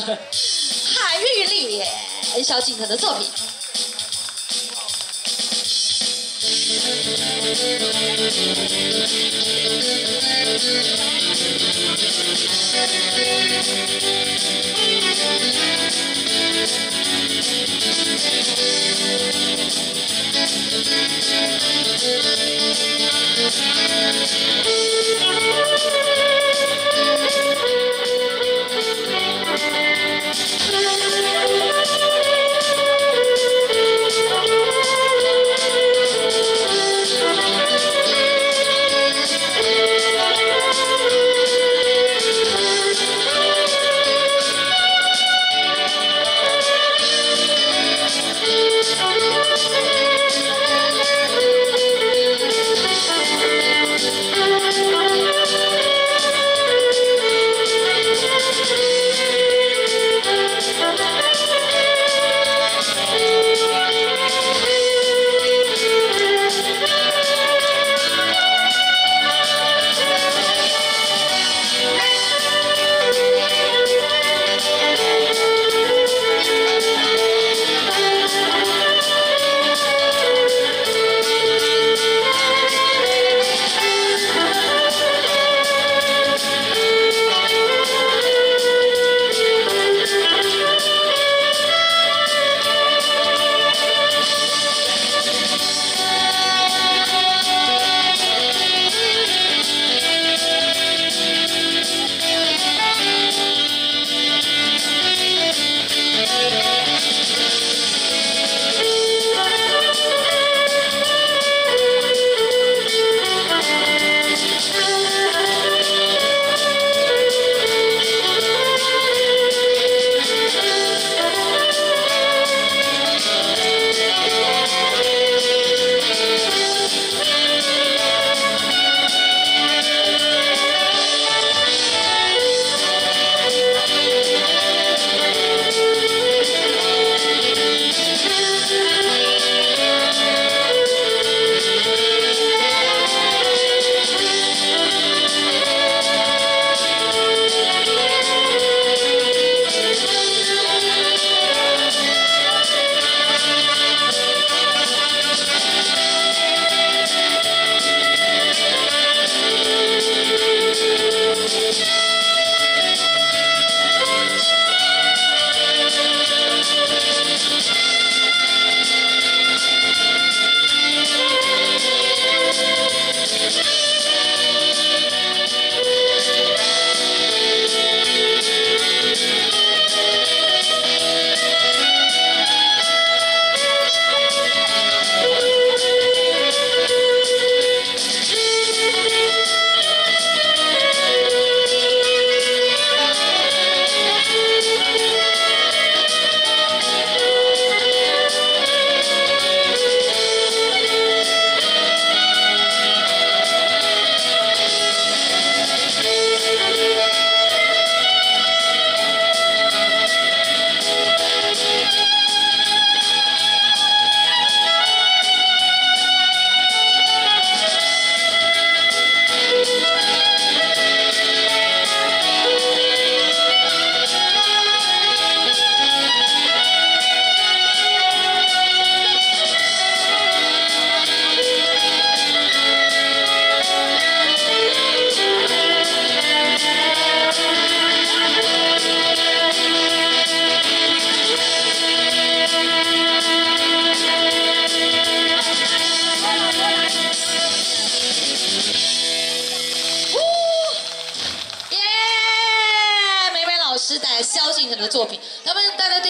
海玉莲萧敬腾的作品。是带萧敬腾的作品，